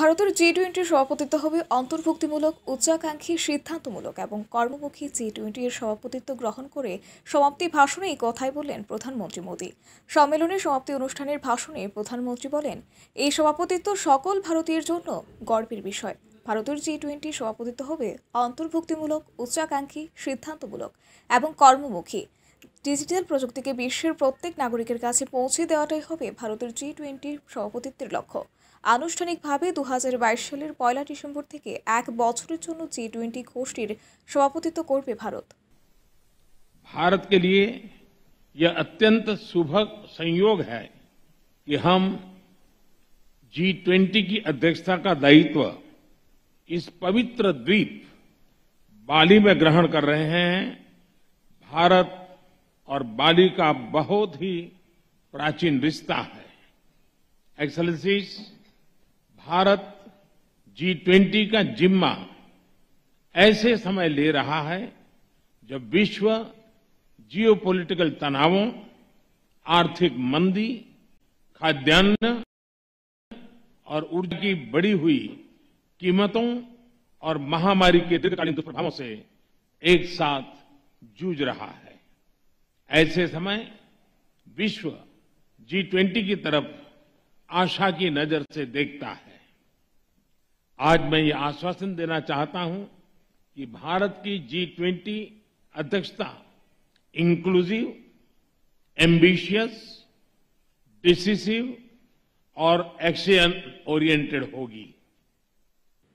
ভারতের জি টোয়েন্টির সভাপতিত্ব হবে অন্তর্ভুক্তিমূলক, উচ্চাকাঙ্ক্ষী, সিদ্ধান্তমূলক এবং কর্মমুখী জি টোয়েন্টির সভাপতিত্ব গ্রহণ করে সমাপ্তি ভাষণে এই কথাই বললেন প্রধানমন্ত্রী মোদী। সম্মেলনের সমাপ্তি অনুষ্ঠানের ভাষণে প্রধানমন্ত্রী বলেন, এই সভাপতিত্ব সকল ভারতীয়ের জন্য গর্বের বিষয়। ভারতের জি টোয়েন্টি সভাপতিত্ব হবে অন্তর্ভুক্তিমূলক, উচ্চাকাঙ্ক্ষী, সিদ্ধান্তমূলক এবং কর্মমুখী। ডিজিটাল প্রযুক্তিকে বিশ্বের প্রত্যেক নাগরিকের কাছে পৌঁছে দেওয়াটাই হবে ভারতের জি টোয়েন্টি সভাপতিত্বের লক্ষ্য। আনুষ্ঠানিকভাবে দু সালের পয়লা ডিসেম্বর থেকে এক বছরের জন্য জি টোয়েন্টি গোষ্ঠীর সভাপতিত্ব করবে ভারত भारत के लिए यह अत्यंत सुभग संयोग है कि हम जी ट्वेंटी की अध्यक्षता का दायित्व इस पवित्र द्वीप बाली में ग्रहण कर रहे हैं भारत और बाली का बहुत ही प्राचीन रिश्ता है एक्सलेंसीज भारत जी ट्वेंटी का जिम्मा ऐसे समय ले रहा है जब विश्व जियोपॉलिटिकल तनावों, आर्थिक मंदी, खाद्यान्न और ऊर्जा की बढ़ी हुई कीमतों और महामारी के दीर्घकालीन दुष्प्रभावों से एक साथ जूझ रहा है। ऐसे समय विश्व जी ट्वेंटी की तरफ़ आशा की नजर से देखता है आज मैं ये आश्वासन देना चाहता हूं कि भारत की जी ट्वेंटी अध्यक्षता इंक्लूसिव एम्बिशियस डिसिसिव और एक्शन ओरिएंटेड होगी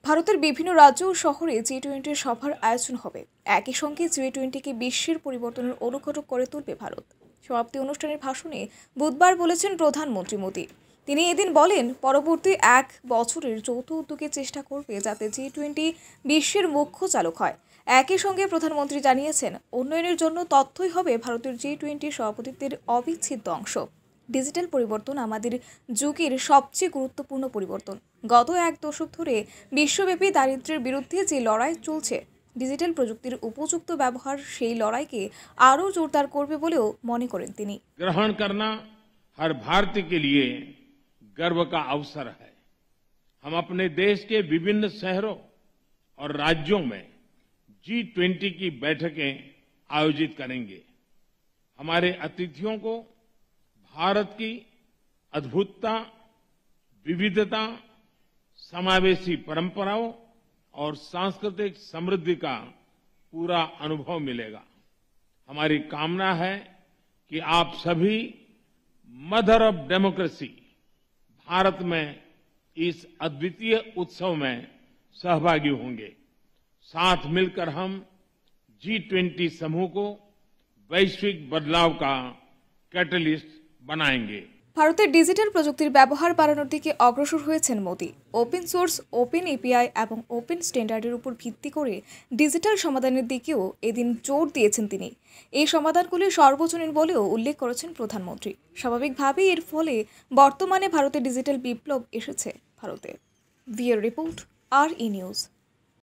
ভারতের বিভিন্ন রাজ্য ও শহরে জি টোয়েন্টির সভার আয়োজন হবে একই সঙ্গে জি টোয়েন্টিকে বিশ্বের পরিবর্তনের অনুঘটক করে তুলবে ভারত সমাপ্তি অনুষ্ঠানের ভাষণে বুধবার বলেছেন প্রধানমন্ত্রী মোদী তিনি এদিন বলেন, পরবর্তী এক বছরের যৌথ উদ্যোগে চেষ্টা করবে যাতে জি টোয়েন্টি বিশ্বের মুখ্য চালক হয়। একই সঙ্গে প্রধানমন্ত্রী জানিয়েছেন, উন্নয়নের জন্য তথ্যই হবে ভারতের জি টোয়েন্টি সভাপতিত্বের অবিচ্ছেদ্য অংশ। ডিজিটাল পরিবর্তন আমাদের যুগের সবচেয়ে গুরুত্বপূর্ণ পরিবর্তন। গত এক দশক ধরে বিশ্বব্যাপী দারিদ্র্যের বিরুদ্ধে যে লড়াই চলছে, ডিজিটাল প্রযুক্তির উপযুক্ত ব্যবহার সেই লড়াইকে আরও জোরদার করবে বলেও মনে করেন তিনি। গ্রহণ করার ভারতীয় गर्व का अवसर है। हम अपने देश के विभिन्न शहरों और राज्यों में जी ट्वेंटी की बैठकें आयोजित करेंगे। हमारे अतिथियों को भारत की अद्भुतता, विविधता, समावेशी परंपराओं और सांस्कृतिक समृद्धि का पूरा अनुभव मिलेगा। हमारी कामना है कि आप सभी मदर ऑफ़ डेमोक्रेसी भारत में इस अद्वितीय उत्सव में सहभागी होंगे। साथ मिलकर हम जी ट्वेंटी समूह को वैश्विक बदलाव का कैटलिस्ट बनाएँगे। ভারতের ডিজিটাল প্রযুক্তির ব্যবহার বাড়ানোর দিকে অগ্রসর হয়েছেন Modi. Open source open API এবং ওপেন স্ট্যান্ডার্ডের উপর ভিত্তি করে ডিজিটাল সমাধানের দিকেও এদিন জোর দিয়েছেন তিনি। এই সমাধানগুলি সর্বজনীন বলেও উল্লেখ করেছেন প্রধানমন্ত্রী। স্বাভাবিকভাবেই এর ফলে বর্তমানে ভারতে ডিজিটাল বিপ্লব এসেছে ভারতে। ভিএর রিপোর্ট আর ই নিউজ